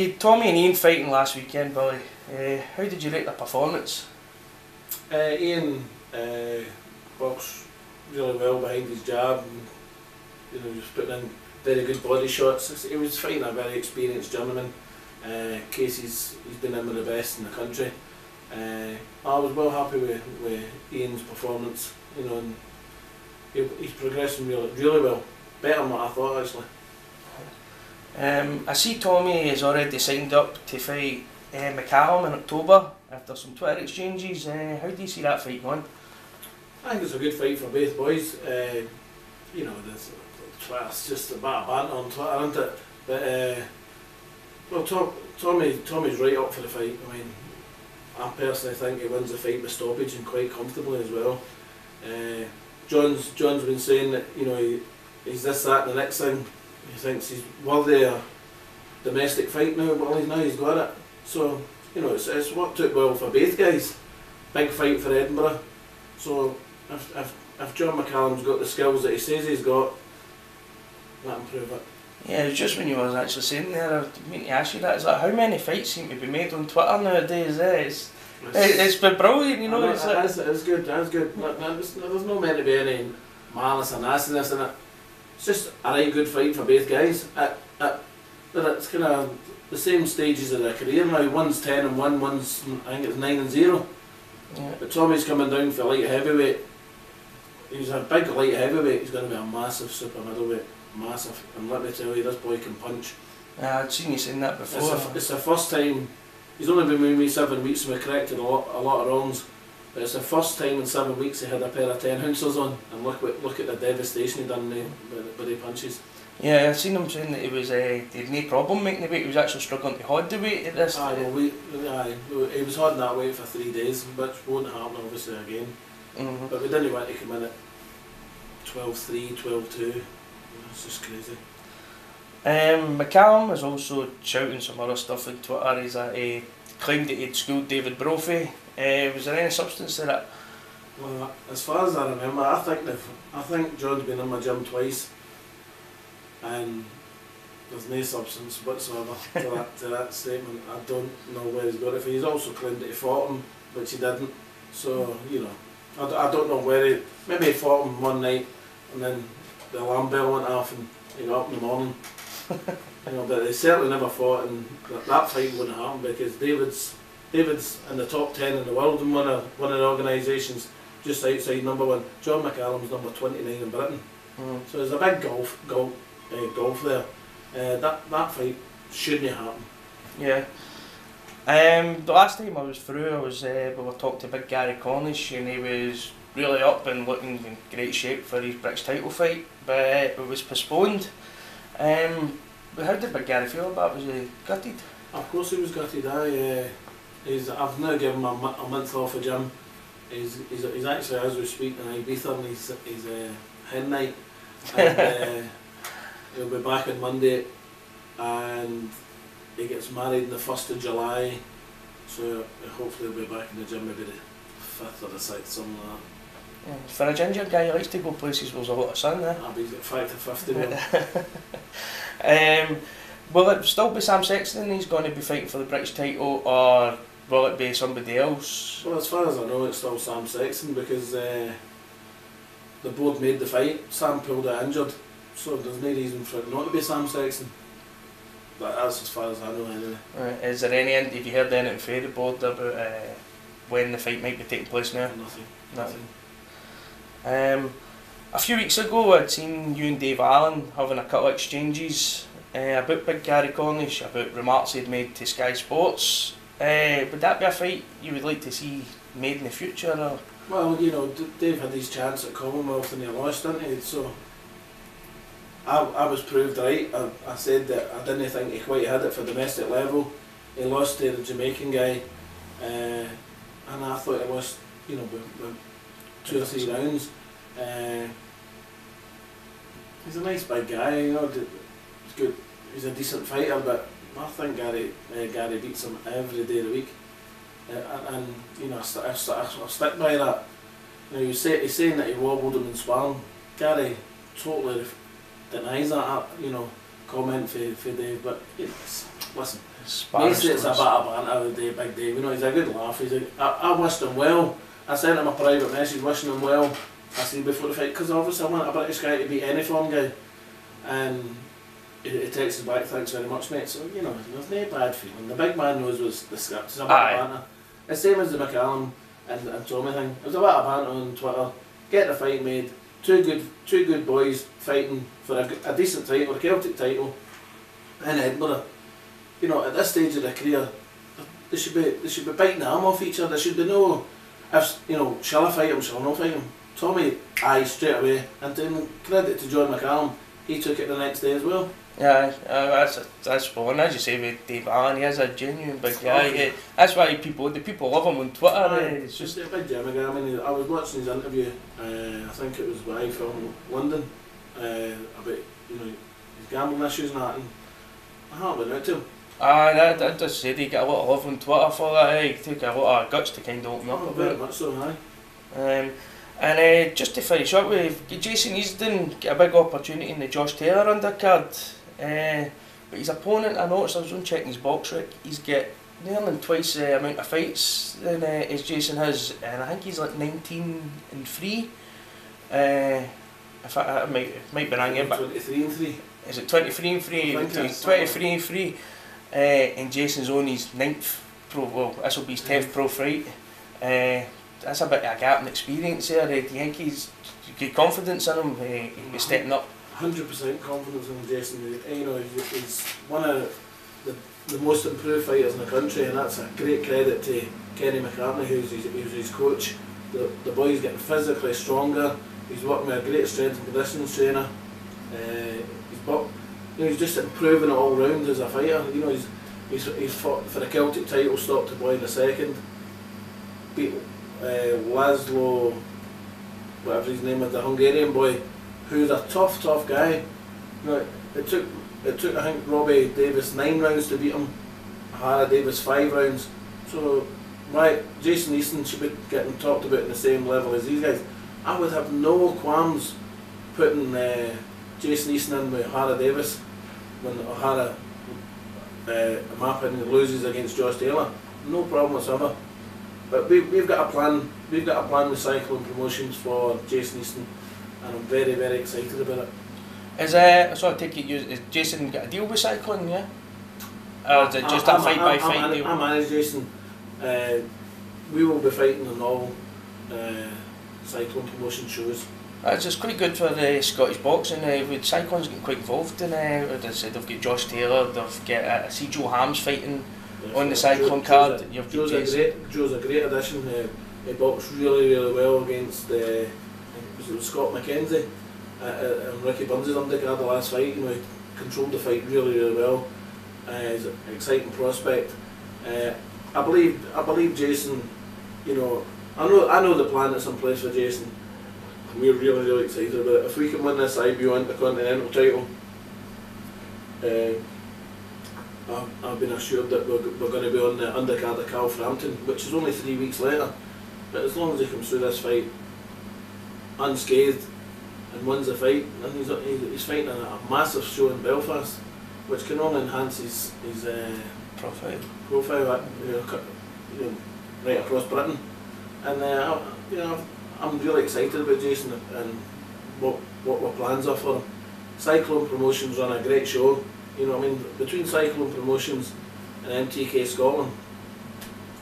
You Tommy and Ian fighting last weekend, Billy. Uh, how did you rate the performance? Uh, Ian uh, works really well behind his jab. And, you know, just putting in very good body shots. He was fighting a very experienced gentleman. Uh, Casey's he's been in with the best in the country. Uh, I was well happy with, with Ian's performance. You know, and he, he's progressing really really well, better than what I thought actually. Um, I see Tommy has already signed up to fight uh, McCallum in October after some Twitter exchanges. Uh, how do you see that fight going? I think it's a good fight for both boys. Uh, you know, there's, Twitter's just a bit of banter on Twitter, isn't it? But uh, well, Tom, Tommy, Tommy's right up for the fight. I mean, I personally think he wins the fight by stoppage and quite comfortably as well. Uh, John's John's been saying that you know he, he's this that and the next thing. He thinks he's worthy of domestic fight now. Well, he's now he's got it. So you know it's, it's worked out well for both guys. Big fight for Edinburgh. So if, if, if John McCallum's got the skills that he says he's got, let him prove it. Yeah, just when you was actually saying there, I mean to ask you that, is like how many fights seem to be made on Twitter nowadays? Eh? It's, it, it's been brilliant, you know. I It's know, like, it's, it's good, it's good. There's, there's no meant to be any malice or nastiness in it. It's just a right good fight for both guys. Uh, uh, at, at, but it's kind of the same stages of their career now. One's 10 and 1, one's, I think it's 9 and 0. yeah. But Tommy's coming down for light heavyweight. He's a big light heavyweight. He's going to be a massive super middleweight. Massive. And let me tell you, this boy can punch. Yeah, I'd seen you saying that It's before. it's the first time, he's only been with me seven weeks and we corrected a lot, a lot of wrongs. But it's the first time in seven weeks he had a pair of 10 ounces on. And look look at the devastation he done with, with the punches. Yeah, I've seen him saying that he was uh, he had no problem making the weight. He was actually struggling to hold the weight at this. Aye, well, we, aye, he was holding that weight for three days, which won't happen obviously again. Mhm. But we didn't want to come in at 12-3, 12-2. It's just crazy. Um, McCallum is also shouting some other stuff on Twitter. He's that he claimed that he'd schooled David Brophy. Uh, was there any substance to that? Well, as far as I remember, I think I think John's been in my gym twice, and there's no substance whatsoever to that to that statement. I don't know where he's got it from. He's also claimed that he fought him, which he didn't. So you know, I, d- I don't know where he. Maybe he fought him one night, and then the alarm bell went off, and he got up in the morning. you know, but they certainly never fought, and that, that fight wouldn't happen because David's David's in the top ten in the world in one of one of the organisations just outside number one. John McCallum's number 29 in Britain. Mm. So there's a big golf golf, uh, golf there. Uh, that, that fight shouldn't happen. Yeah. Um, the last time I was through, I was uh, we were talking to Big Gary Cornish, and he was really up and looking in great shape for his British title fight, but it was postponed. Um, how did Big Gary feel about it? Was he gutted? Of course he was gutted. I, uh, he's, I've now given him a, a month off of gym. He's, he's, he's actually, as we speak, in Ibiza and he's, he's uh, hen night. And, uh, he'll be back on Monday and he gets married on the 1st of July. So hopefully he'll be back in the gym maybe the 5th or the 6th, something like that. Yeah. For a ginger guy, he likes to go places where there's a lot of sun. Eh? I'll be at 5 to 50 um, will it still be Sam Sexton he's going to be fighting for the British title, or will it be somebody else? Well, as far as I know, it's still Sam Sexton because uh, the board made the fight. Sam pulled it injured, so there's no reason for it not to be Sam Sexton. But that's as far as I know, anyway. Right. Is there any? Have you heard anything from the board about uh, when the fight might be taking place now? Nothing. Nothing. Um, a few weeks ago, I'd seen you and Dave Allen having a couple of exchanges uh, about Big Gary Cornish, about remarks he'd made to Sky Sports. Uh, would that be a fight you would like to see made in the future? Or? Well, you know, Dave had his chance at Commonwealth and he lost, didn't he? So I, I was proved right. I, I said that I didn't think he quite had it for domestic level. He lost to the Jamaican guy, uh, and I thought he lost, you know, two or three rounds. Uh, he's a nice big guy, you know. He's good. He's a decent fighter, but I think Gary uh, Gary beats him every day of the week. Uh, and, and you know, I, st- I, st- I stick by that. You know, you say he's saying that he wobbled him in sparring. Gary totally denies that, uh, you know, comment for, for Dave. But it's, listen, Basically, it's a bit of banter with Dave, Big Dave. You know, he's a good laugh. He's a, I, I wished him well. I sent him a private message wishing him well. I said before the fight, because obviously I want a British guy to beat any form guy. And he, he texted back, thanks very much, mate. So, you know, there's no bad feeling. The big man knows what's the script. It's a bit Aye. of banter. The same as the McCallum and, and Tommy thing. It was a bit of banter on Twitter. Get the fight made. Two good, two good boys fighting for a decent title, a Celtic title in Edinburgh. You know, at this stage of their career, they should be they should be biting the arm off each other. There should be no, if you know, shall I fight him? Shall I not fight him? Tommy, aye, straight away. And then credit to John McCallum, he took it the next day as well. Yeah, uh, that's that's one. As you say with Dave Allen, he is a genuine big guy. Yeah, that's why people the people love him on Twitter. Aye, It's just just a big Jimmy. I mean, I was watching his interview. Uh, I think it was by from London uh, about you know his gambling issues and that. And I haven't been out to him. aye, that, that does say he get a lot of love on Twitter for that. Eh? He took a lot of guts to kind of open up Oh, very much so, aye. Um, and uh, just to finish up with Jason Easton get a big opportunity in the Josh Taylor undercard. Uh, but his opponent, I noticed I was on checking his BoxRec, he's got nearly than twice the amount of fights than uh, as Jason has, and I think he's like 19 and 3. Uh, if I, I might, might be wrong here, but 23 and 3. is it 23 and 3? I think He's that's 23 and 3. Uh, and Jason's on his ninth pro, well, this will be his 10th pro fight. Uh, that's a bit of a gap in experience there. Do you think he's good confidence in him? Uh, he'll stepping up. Hundred percent confidence in Jason. You know, he's, one of the, the most improved fighters in the country, and that's a great credit to Kenny McCartney, who's his, who's his coach. The, the boy's getting physically stronger. He's working with a great strength and conditioning trainer. Uh, he's, but, you know, he's just improving all round as a fighter. You know, he's he's, he's fought for the Celtic title, stopped the boy in the second. Beat uh, Laszlo, whatever his name is, the Hungarian boy who's a tough, tough guy. Know, it took it took I think Robbie Davies nine rounds to beat him, Ohara Davies five rounds. So right, Jason Easton should be getting talked about in the same level as these guys. I would have no qualms putting uh, Jason Easton in with Ohara Davies when Ohara uh, in my opinion loses against Josh Taylor. No problem whatsoever. But we, we've got a plan. We've got a plan with Cyclone Promotions for Jason Easton and I'm very, very excited about it. Is uh, so I take it you, is Jason got a deal with Cyclone, yeah? Or is it just I- a fight I- by I fight manage- deal? I manage Jason. Uh, we will be fighting in all uh, Cyclone promotion shows. That's just quite good for the Scottish boxing. Uh, with Cyclone's getting quite involved in. Uh, as I said, they've got Josh Taylor, they've got uh, I see Joe Ham's fighting on the Cyclone Joe- card. Joe's a, Joe's a great, Joe's a great addition. Uh, he boxed really, really well against uh, Think it was Scott McKenzie uh, uh, and Ricky Burns' undercard the last fight. Know, he controlled the fight really, really well. Uh, he's an exciting prospect. Uh, I believe, I believe Jason. You know, I know, I know the plan that's in place for Jason. We're really, really excited about it. If we can win this IBO Intercontinental title, uh, I've, I've been assured that we're, we're going to be on the undercard of Carl Frampton, which is only three weeks later. But as long as he comes through this fight unscathed and wins the fight, And he's, he's, fighting a, a massive show in Belfast, which can only enhance his, his uh, Profile. profile uh, you know, you know, right across Britain. And uh, I- you know, I'm really excited about Jason and what what our plans are for him. Cyclone Promotions run a great show. You know, I mean, between Cyclone Promotions and MTK Scotland,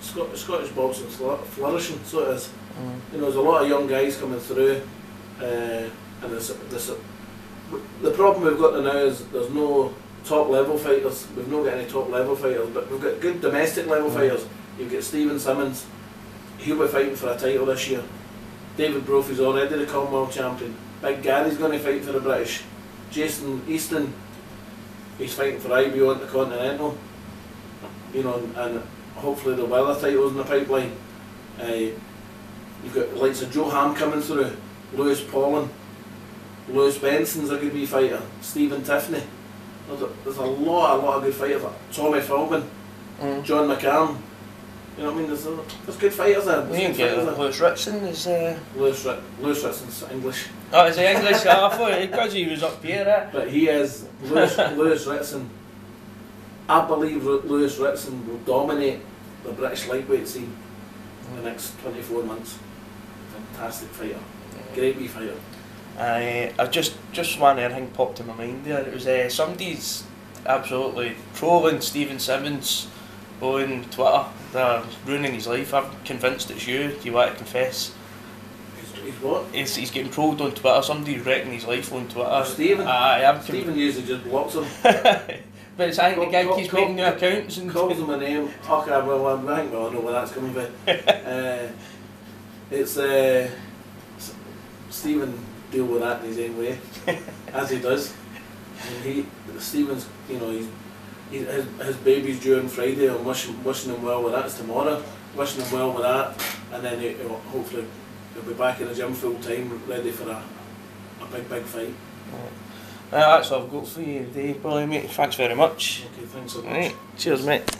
Scot- Scottish boxing's fl- flourishing. So it is. Mm. You know, there's a lot of young guys coming through, uh, and there's, there's the problem we've got now is there's no top level fighters. We've not got any top level fighters, but we've got good domestic level Mm. fighters. You've got Stephen Simmons, he'll be fighting for a title this year. David Brophy's already the Commonwealth champion. Big Gary's going to fight for the British. Jason Easton, he's fighting for IBO Intercontinental. You know, and hopefully there'll be other titles in the pipeline. Uh, you've got likes of Joe Ham coming through, Lewis Paulin, Lewis Benson's a good wee fighter, Stephen Tiffney. There's a, there's a lot, a lot of good fighters. Tommy Philbin, Mm. John McCann. You know what I mean? There's, a, there's good fighters there. There's can good fighters there. Lewis Ritson is. Uh, Lewis, Ri- Lewis Ritson's English, oh, is he English? oh, I thought because he was up here. Eh? but he is Lewis, Lewis Ritson I believe Lewis Ritson will dominate the British lightweight scene in the next 24 months. Fantastic fighter, great wee fighter. I I just just one other thing popped in my mind there. It was uh, somebody's absolutely trolling Stephen Simmons on Twitter. They're ruining his life. I'm convinced it's you. Do you want to confess? He's, he's what? He's, he's getting trolled on Twitter. Somebody's wrecking his life on Twitter. Stephen? Aye, I'm Stephen usually just blocks him, but it's I think the guy Call- keeps call- making new accounts and calls him a name. Okay, well, well, I think we all know where that's coming from. uh, it's uh, S- Stephen deal with that in his own way, as he does. And he, Stephen's, you know, he's, he, his, his baby's due on Friday. I'm wishing, wishing him well with that. It's tomorrow. Wishing him well with that, and then he, he'll, hopefully he'll be back in the gym full time, ready for a, a big, big fight. Uh, that's all I've got for you today, Billy, mate. Thanks very much. Okay, thanks so much. Right, cheers, mate.